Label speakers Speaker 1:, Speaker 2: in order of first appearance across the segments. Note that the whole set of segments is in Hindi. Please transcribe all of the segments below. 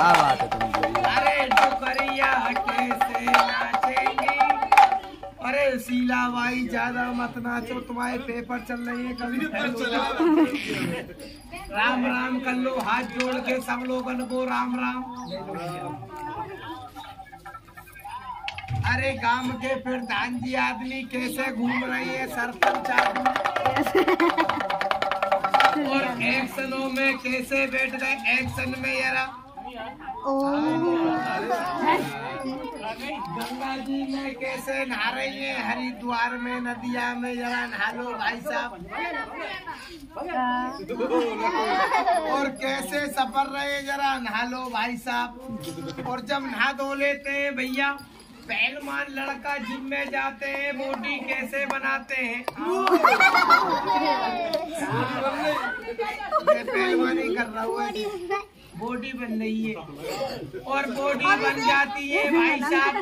Speaker 1: क्या बात है तुमको
Speaker 2: अरे डुकरिया कैसे नाचेंगी। अरे शीला भाई ज़्यादा मत नाचो तुम्हारे पेपर चल रही है कभी। राम राम कर लो हाथ जोड़ के सब लोगन को राम राम। अरे गाँव के प्रधान जी आदमी कैसे घूम रही है सरपंच आदमी? और एक्शनों में कैसे बैठ गए एक्शन में यारा? गंगा जी में कैसे नहा रही है हरिद्वार में नदिया में जरा नहा लो भाई साहब और कैसे सफ़र रहे जरा नहा लो भाई साहब। और जब नहा धो लेते हैं भैया पहलवान लड़का जिम में जाते हैं बॉडी कैसे बनाते हैं? पहलवानी कर रहा हूँ बॉडी बन रही है। और बॉडी बन जाती है भाई साहब।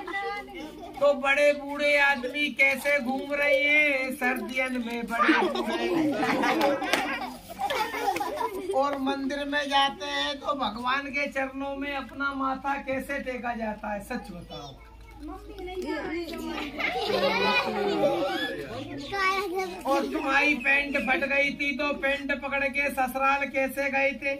Speaker 2: तो बड़े बूढ़े आदमी कैसे घूम रहे हैं? सर्दियन में बड़े और मंदिर में जाते हैं तो भगवान के चरणों में अपना माथा कैसे टेका जाता है? सच बताओ। और तुम्हारी पैंट फट गई थी तो पेंट पकड़ के ससुराल कैसे गए थे?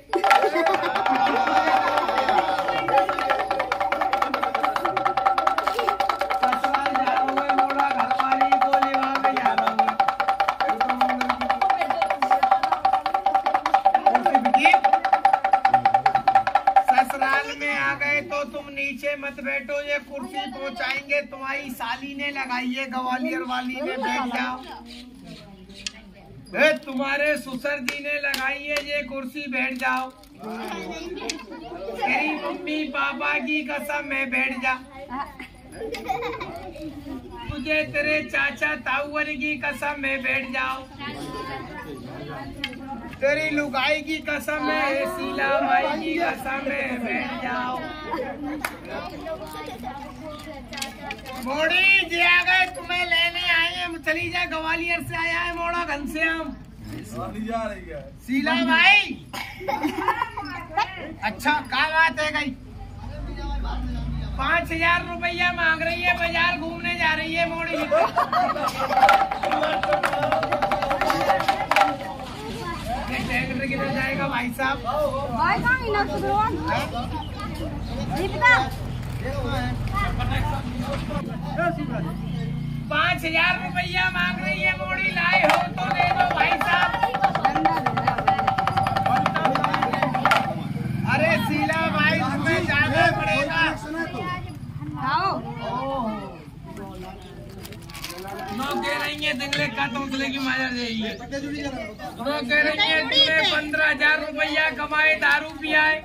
Speaker 2: ससुराल में आ गए तो तुम नीचे मत बैठो, ये कुर्सी पहुंचाएँगे, तुम्हारी साली ने लगाई है, ग्वालियर वाली ने बैठ जाओ। ए, तुम्हारे ससुर जी ने लगाई है ये कुर्सी बैठ जाओ। तेरी मम्मी पापा की कसम में बैठ जा। तुझे तेरे चाचा ताऊवर की कसम में बैठ जाओ। तेरी लुगाई की कसम है शीला माई की कसम है बैठ जाओ। मोड़ी जी चली जा ग्वालियर से आया है मोड़ा घनश्याम शीला भाई। अच्छा क्या बात है गई पाँच हज़ार रुपया मांग रही है बाज़ार घूमने जा रही है मोड़ी। ट्रैक्टर किधर जाएगा भाई साहब?
Speaker 3: tudruan. Dipta.
Speaker 2: पाँच हज़ार रुपया मांग रही है मोड़ी लाए हो तो दे दो भाई साहब। अरे शीला भाई तुम्हें जाना पड़ेगा।
Speaker 3: Tao.
Speaker 2: कह रही है दिंगले का तोतले की माजा जाइए नो कह रही है। पंद्रह हज़ार रुपया कमाए दारू पिया है